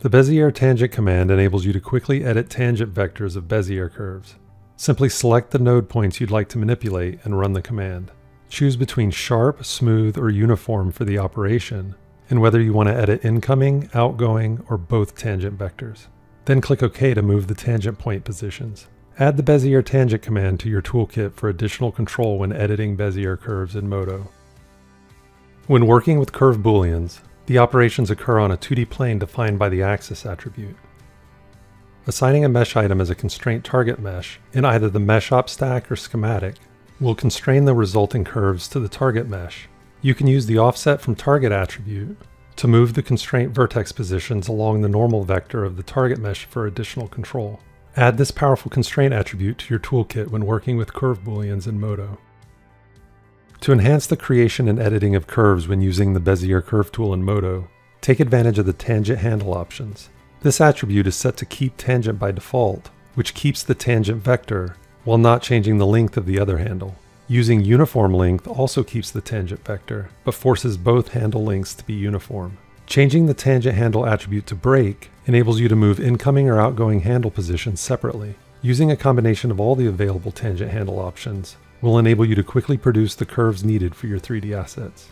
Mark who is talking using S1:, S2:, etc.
S1: The Bezier tangent command enables you to quickly edit tangent vectors of Bezier curves. Simply select the node points you'd like to manipulate and run the command. Choose between sharp, smooth, or uniform for the operation, and whether you want to edit incoming, outgoing, or both tangent vectors. Then click OK to move the tangent point positions. Add the Bezier tangent command to your toolkit for additional control when editing Bezier curves in Modo. When working with curve booleans, the operations occur on a 2D plane defined by the axis attribute. Assigning a mesh item as a constraint target mesh in either the mesh op stack or schematic will constrain the resulting curves to the target mesh. You can use the offset from target attribute to move the constraint vertex positions along the normal vector of the target mesh for additional control. Add this powerful constraint attribute to your toolkit when working with curve booleans in Modo. To enhance the creation and editing of curves when using the Bezier Curve tool in Modo, take advantage of the tangent handle options. This attribute is set to keep tangent by default, which keeps the tangent vector while not changing the length of the other handle. Using uniform length also keeps the tangent vector, but forces both handle lengths to be uniform. Changing the tangent handle attribute to break enables you to move incoming or outgoing handle positions separately. Using a combination of all the available tangent handle options will enable you to quickly produce the curves needed for your 3D assets.